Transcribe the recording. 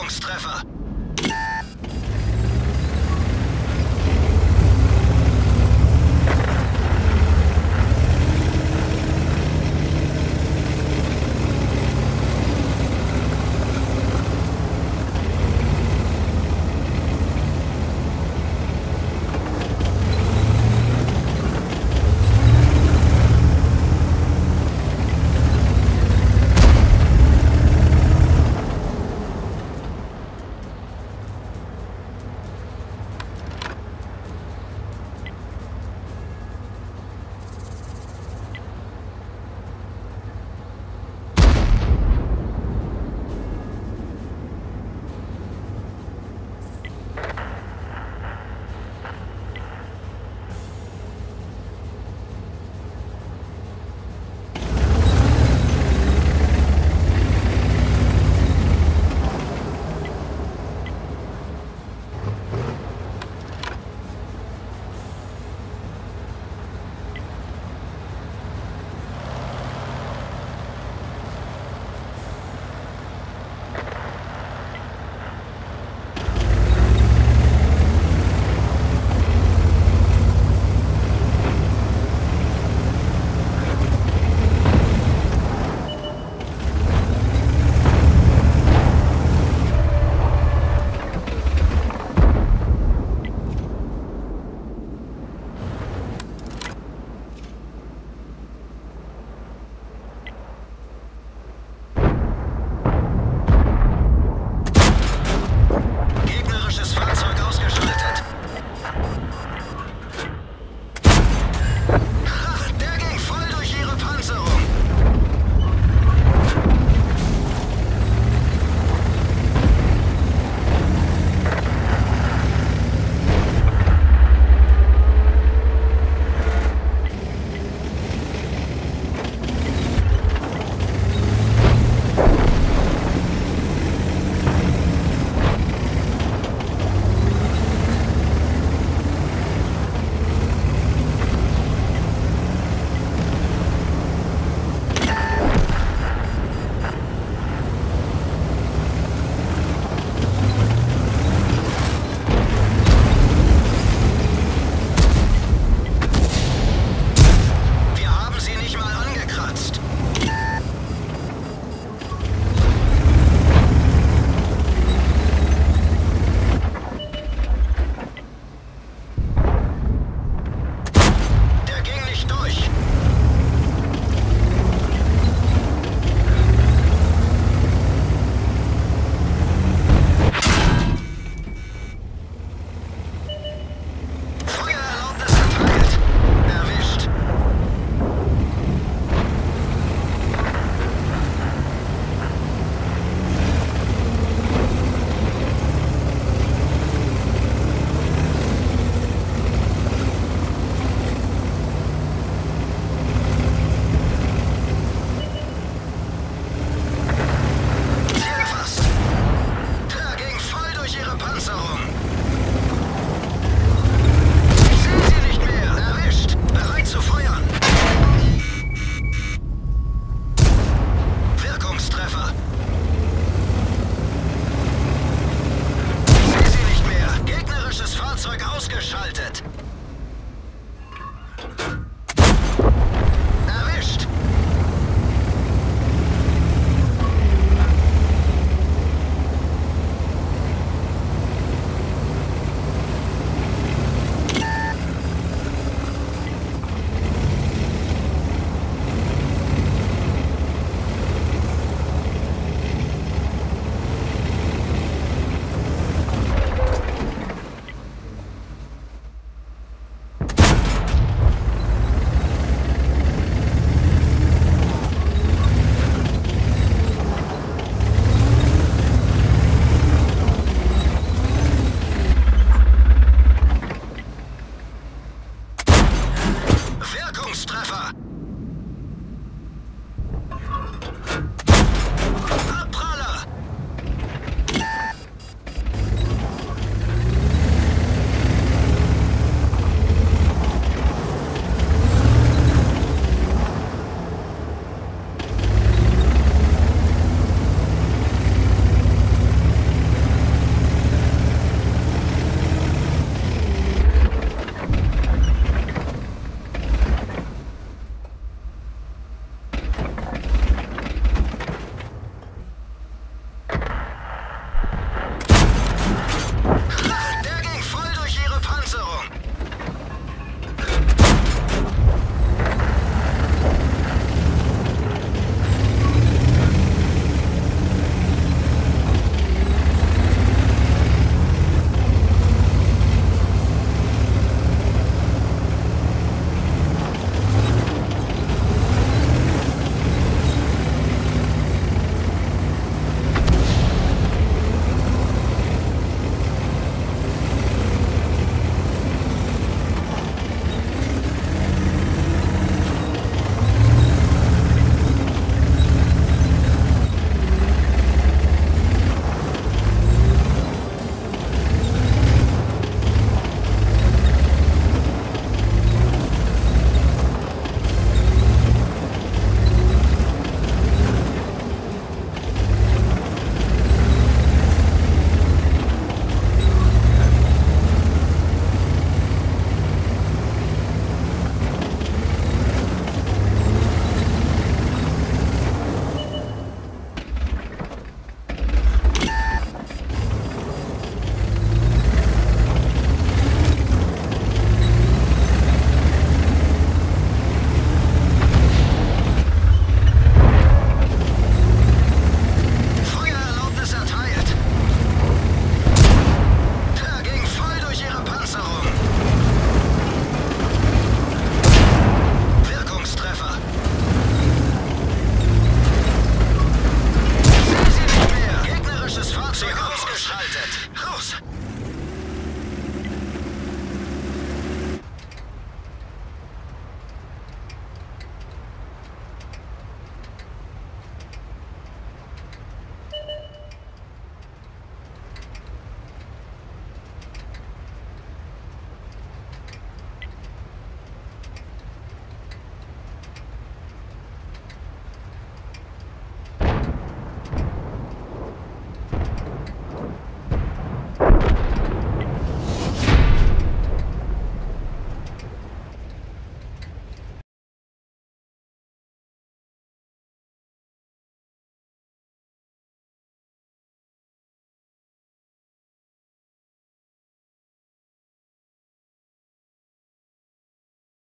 Deckungstreffer.